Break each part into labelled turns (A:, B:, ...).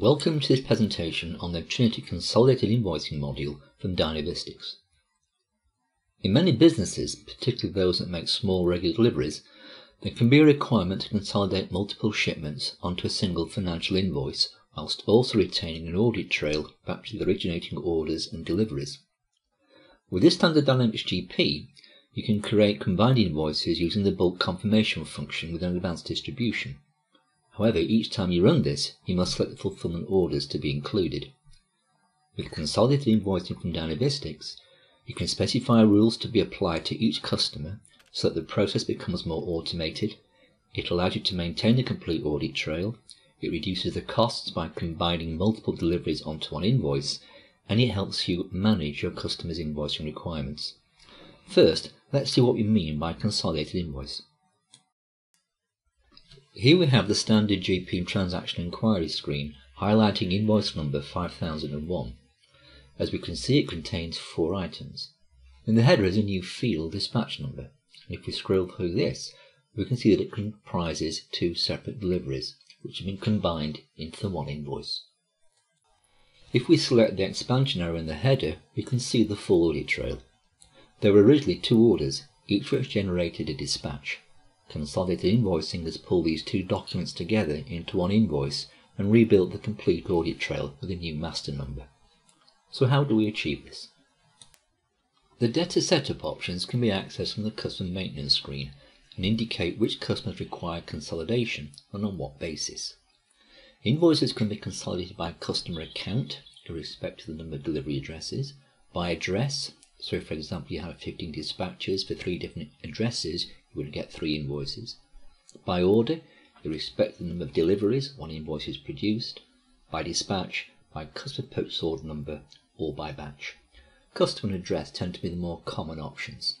A: Welcome to this presentation on the Trinity Consolidated Invoicing module from Dynavistics. In many businesses, particularly those that make small regular deliveries, there can be a requirement to consolidate multiple shipments onto a single financial invoice whilst also retaining an audit trail back to the originating orders and deliveries. With this standard Dynamics GP, you can create combined invoices using the bulk confirmation function with an advanced distribution. However, each time you run this, you must select the fulfillment orders to be included. With consolidated invoicing from Dynavistics, you can specify rules to be applied to each customer so that the process becomes more automated. It allows you to maintain the complete audit trail. It reduces the costs by combining multiple deliveries onto one invoice, and it helps you manage your customers' invoicing requirements. First, let's see what we mean by consolidated invoice. Here we have the standard GP transaction inquiry screen highlighting invoice number 5001. As we can see it contains four items. In the header is a new field dispatch number. And if we scroll through this, we can see that it comprises two separate deliveries, which have been combined into the one invoice. If we select the expansion arrow in the header, we can see the full audit trail. There were originally two orders, each which generated a dispatch. Consolidated Invoicing has pulled these two documents together into one invoice and rebuilt the complete audit trail with a new master number. So how do we achieve this? The debtor setup options can be accessed from the customer maintenance screen and indicate which customers require consolidation and on what basis. Invoices can be consolidated by customer account, irrespective of the number of delivery addresses, by address, so for example you have 15 dispatches for three different addresses, would get three invoices. By order, the number of deliveries, one invoice is produced. By dispatch, by customer post order number, or by batch. Customer and address tend to be the more common options.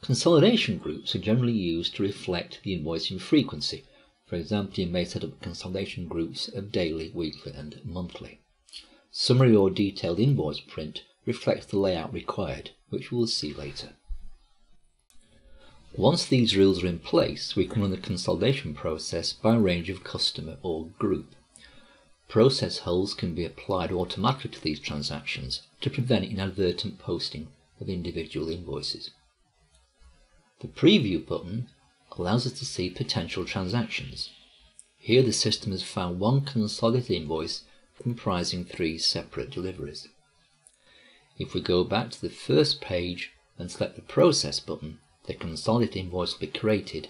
A: Consolidation groups are generally used to reflect the invoicing frequency. For example, you may set up consolidation groups of daily, weekly, and monthly. Summary or detailed invoice print reflects the layout required, which we will see later. Once these rules are in place, we can run the consolidation process by range of customer or group. Process holds can be applied automatically to these transactions to prevent inadvertent posting of individual invoices. The Preview button allows us to see potential transactions. Here the system has found one consolidated invoice comprising three separate deliveries. If we go back to the first page and select the Process button, the consolidated invoice will be created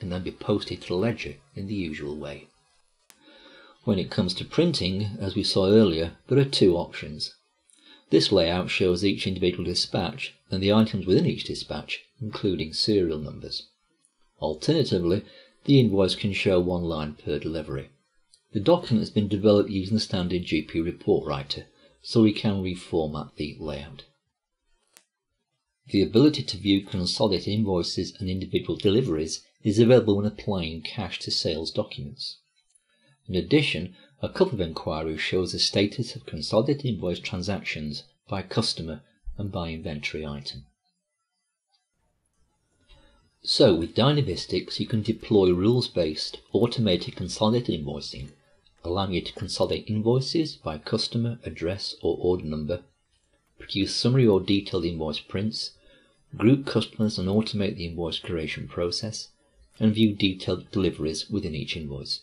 A: and then be posted to the ledger in the usual way. When it comes to printing, as we saw earlier, there are two options. This layout shows each individual dispatch and the items within each dispatch, including serial numbers. Alternatively, the invoice can show one line per delivery. The document has been developed using the standard GP report writer, so we can reformat the layout. The ability to view consolidated invoices and individual deliveries is available when applying cash to sales documents. In addition, a couple of inquiries shows the status of consolidated invoice transactions by customer and by inventory item. So with Dynavistics you can deploy rules-based automated consolidated invoicing, allowing you to consolidate invoices by customer, address or order number produce summary or detailed invoice prints, group customers and automate the invoice creation process, and view detailed deliveries within each invoice.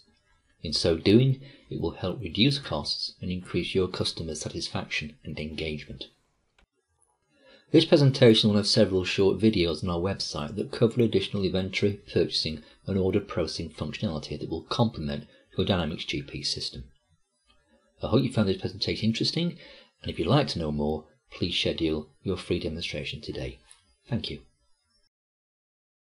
A: In so doing, it will help reduce costs and increase your customer satisfaction and engagement. This presentation will have several short videos on our website that cover additional inventory, purchasing and order processing functionality that will complement your Dynamics GP system. I hope you found this presentation interesting, and if you'd like to know more, please schedule your free demonstration today. Thank you.